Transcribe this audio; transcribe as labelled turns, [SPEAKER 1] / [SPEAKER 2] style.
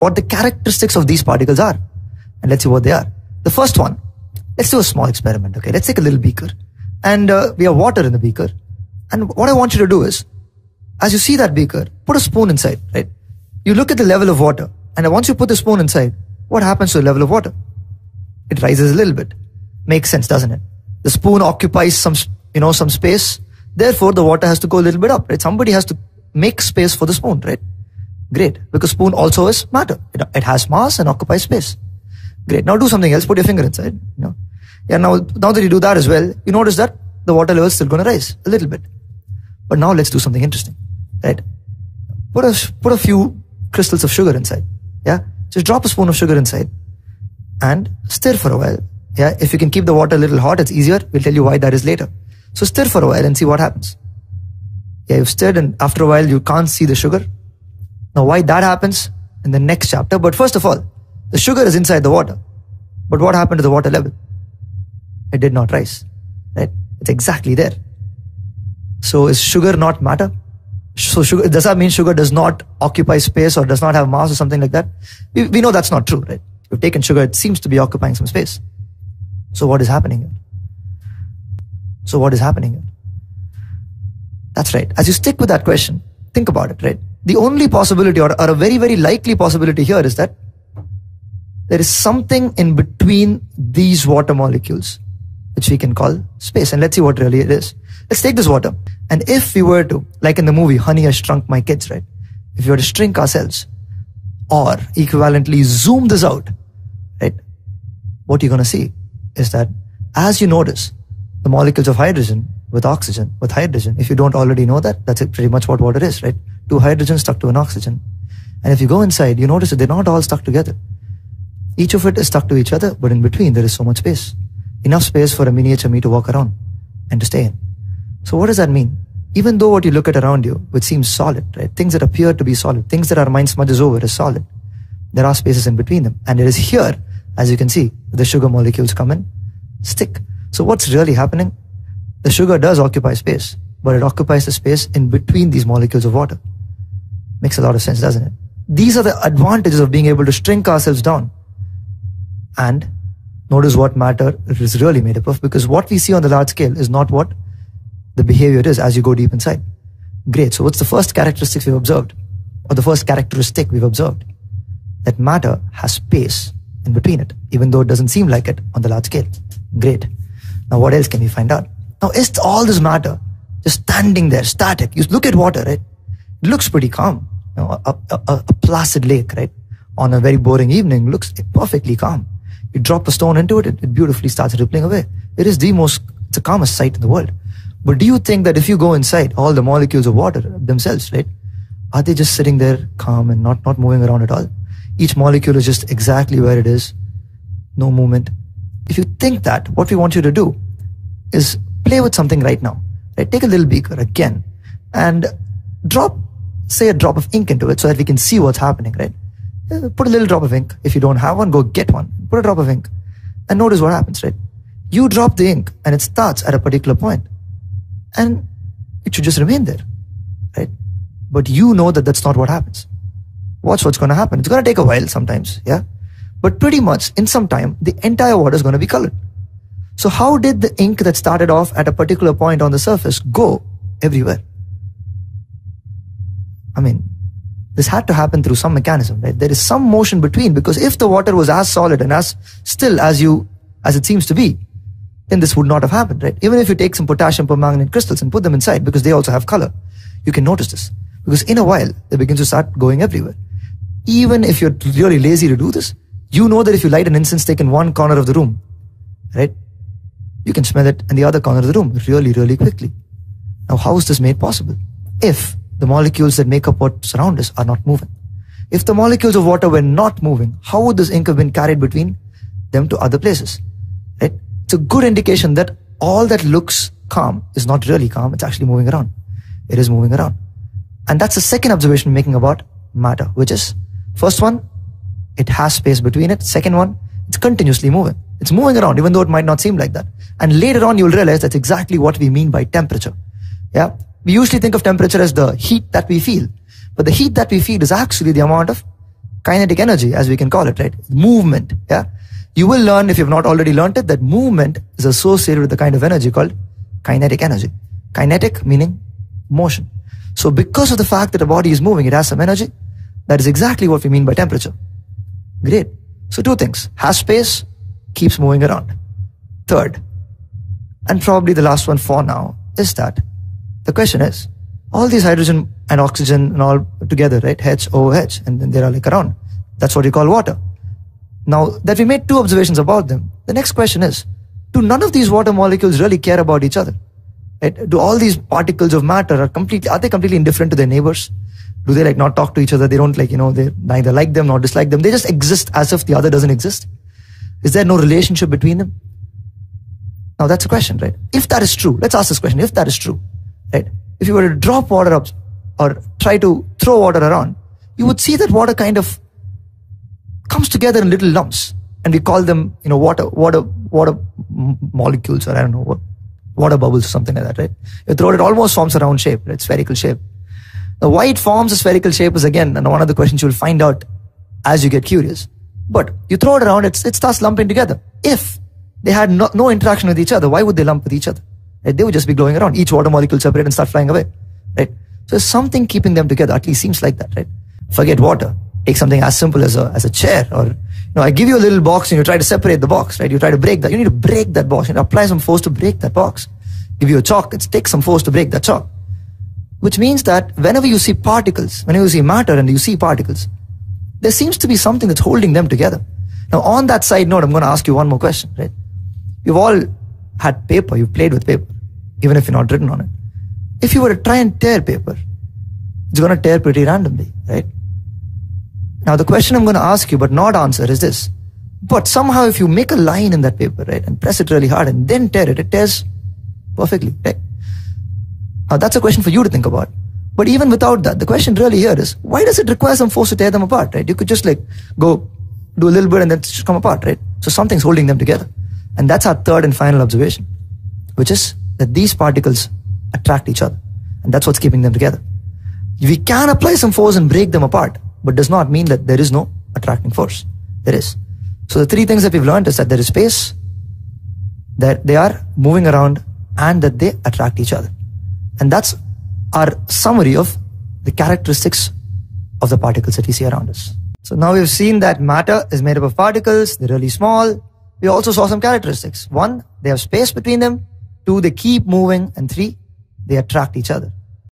[SPEAKER 1] what the characteristics of these particles are. And let's see what they are. The first one, let's do a small experiment. Okay, let's take a little beaker and uh, we have water in the beaker. And what I want you to do is, as you see that beaker, put a spoon inside, right? You look at the level of water and once you put the spoon inside, what happens to the level of water? It rises a little bit. Makes sense, doesn't it? The spoon occupies some, you know, some space. Therefore, the water has to go a little bit up, right? Somebody has to make space for the spoon, right? Great. Because spoon also is matter. It, it has mass and occupies space. Great. Now do something else. Put your finger inside. You know. Yeah. Now, now that you do that as well, you notice that the water level is still going to rise a little bit. But now let's do something interesting, right? Put a, put a few crystals of sugar inside. Yeah. Just drop a spoon of sugar inside and stir for a while. Yeah. If you can keep the water a little hot, it's easier. We'll tell you why that is later. So stir for a while and see what happens. Yeah. You've stirred and after a while you can't see the sugar. Now why that happens in the next chapter. But first of all, the sugar is inside the water. But what happened to the water level? It did not rise. Right? It's exactly there. So is sugar not matter? So sugar, does that mean sugar does not occupy space or does not have mass or something like that? We, we know that's not true, right? You've taken sugar, it seems to be occupying some space. So what is happening here? So what is happening here? That's right. As you stick with that question, think about it, right? The only possibility or, or a very, very likely possibility here is that there is something in between these water molecules, which we can call space. And let's see what really it is. Let's take this water. And if we were to, like in the movie, Honey, I Shrunk My Kids, right? If we were to shrink ourselves or equivalently zoom this out, right? What you're going to see is that as you notice the molecules of hydrogen with oxygen, with hydrogen, if you don't already know that, that's pretty much what water is, right? Two hydrogens stuck to an oxygen. And if you go inside, you notice that they're not all stuck together. Each of it is stuck to each other, but in between there is so much space. Enough space for a miniature me to walk around and to stay in. So what does that mean? Even though what you look at around you, which seems solid, right? Things that appear to be solid, things that our mind smudges over is solid. There are spaces in between them. And it is here, as you can see, the sugar molecules come in, stick. So what's really happening? The sugar does occupy space, but it occupies the space in between these molecules of water. Makes a lot of sense, doesn't it? These are the advantages of being able to shrink ourselves down. And notice what matter is really made up of because what we see on the large scale is not what the behavior is as you go deep inside. Great. So what's the first characteristic we've observed? Or the first characteristic we've observed? That matter has space in between it, even though it doesn't seem like it on the large scale. Great. Now what else can we find out? Now is all this matter just standing there, static? You look at water, right? It looks pretty calm. You know, a, a, a placid lake, right? On a very boring evening looks perfectly calm. You drop a stone into it, it, it beautifully starts rippling away. It is the most, it's the calmest sight in the world. But do you think that if you go inside all the molecules of water themselves, right? Are they just sitting there calm and not, not moving around at all? Each molecule is just exactly where it is. No movement. If you think that, what we want you to do is play with something right now. Right? Take a little beaker again and drop, say a drop of ink into it so that we can see what's happening, right? Put a little drop of ink. If you don't have one, go get one. Put a drop of ink and notice what happens, right? You drop the ink and it starts at a particular point and it should just remain there, right? But you know that that's not what happens. Watch what's going to happen. It's going to take a while sometimes, yeah? But pretty much in some time, the entire water is going to be colored. So how did the ink that started off at a particular point on the surface go everywhere? I mean, this had to happen through some mechanism, right? There is some motion between because if the water was as solid and as still as you, as it seems to be, then this would not have happened, right? Even if you take some potassium permanganate crystals and put them inside because they also have color, you can notice this because in a while they begin to start going everywhere. Even if you're really lazy to do this, you know that if you light an incense stick in one corner of the room, right? You can smell it in the other corner of the room really, really quickly. Now, how is this made possible? If the molecules that make up what surround us are not moving. If the molecules of water were not moving, how would this ink have been carried between them to other places? Right? It's a good indication that all that looks calm is not really calm. It's actually moving around. It is moving around. And that's the second observation making about matter, which is first one, it has space between it. Second one, it's continuously moving. It's moving around, even though it might not seem like that. And later on, you'll realize that's exactly what we mean by temperature. Yeah. We usually think of temperature as the heat that we feel. But the heat that we feel is actually the amount of kinetic energy, as we can call it, right? Movement, yeah? You will learn, if you've not already learned it, that movement is associated with the kind of energy called kinetic energy. Kinetic meaning motion. So because of the fact that a body is moving, it has some energy. That is exactly what we mean by temperature. Great. So two things. Has space, keeps moving around. Third, and probably the last one for now, is that the question is, all these hydrogen and oxygen and all together, right? H, O, H, and then they are like around. That's what you call water. Now that we made two observations about them, the next question is, do none of these water molecules really care about each other? Right? Do all these particles of matter are completely, are they completely indifferent to their neighbors? Do they like not talk to each other? They don't like, you know, they neither like them nor dislike them. They just exist as if the other doesn't exist. Is there no relationship between them? Now that's a question, right? If that is true, let's ask this question. If that is true, right? If you were to drop water up or try to throw water around, you would see that water kind of comes together in little lumps and we call them, you know, water, water, water molecules or I don't know water bubbles or something like that, right? You throw it, it almost forms a round shape, right? spherical shape. Now, why it forms a spherical shape is again and one of the questions you'll find out as you get curious. But you throw it around, it, starts lumping together. If they had no, no interaction with each other, why would they lump with each other? Right? They would just be glowing around. Each water molecule separate and start flying away. Right? So something keeping them together. At least seems like that, right? Forget water. Take something as simple as a, as a chair or, you know, I give you a little box and you try to separate the box, right? You try to break that. You need to break that box. Know, apply some force to break that box. Give you a chalk. It takes some force to break that chalk. Which means that whenever you see particles, whenever you see matter and you see particles, there seems to be something that's holding them together. Now, on that side note, I'm going to ask you one more question, right? You've all had paper, you've played with paper, even if you're not written on it. If you were to try and tear paper, it's going to tear pretty randomly, right? Now, the question I'm going to ask you, but not answer, is this. But somehow, if you make a line in that paper, right, and press it really hard and then tear it, it tears perfectly, right? Now, that's a question for you to think about. But even without that, the question really here is, why does it require some force to tear them apart, right? You could just like go do a little bit and then come apart, right? So something's holding them together. And that's our third and final observation, which is that these particles attract each other. And that's what's keeping them together. We can apply some force and break them apart, but does not mean that there is no attracting force. There is. So the three things that we've learned is that there is space, that they are moving around, and that they attract each other. And that's our summary of the characteristics of the particles that we see around us. So now we've seen that matter is made up of particles, they're really small. We also saw some characteristics. One, they have space between them. Two, they keep moving. And three, they attract each other.